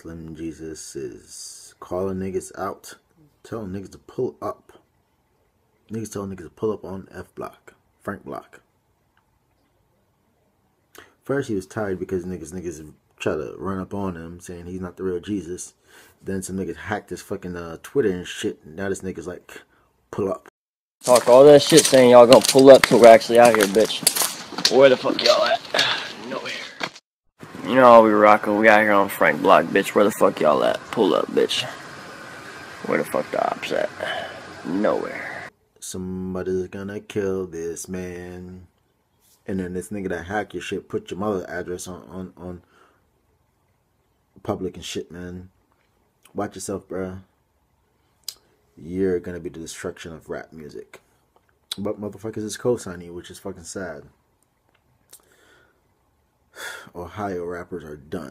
Slim Jesus is calling niggas out, telling niggas to pull up. Niggas telling niggas to pull up on F Block, Frank Block. First, he was tired because niggas niggas try to run up on him saying he's not the real Jesus. Then some niggas hacked his fucking uh, Twitter and shit. And now this nigga's like, pull up. Talk all that shit saying y'all gonna pull up till we're actually out here, bitch. Where the fuck y'all at? You know we rockin', we out here on Frank Block, bitch. Where the fuck y'all at? Pull up, bitch. Where the fuck the ops at? Nowhere. Somebody's gonna kill this man. And then this nigga that hack your shit put your mother address on, on, on public and shit, man. Watch yourself, bruh. You're gonna be the destruction of rap music. But motherfuckers is co-signing, which is fucking sad. Ohio rappers are done.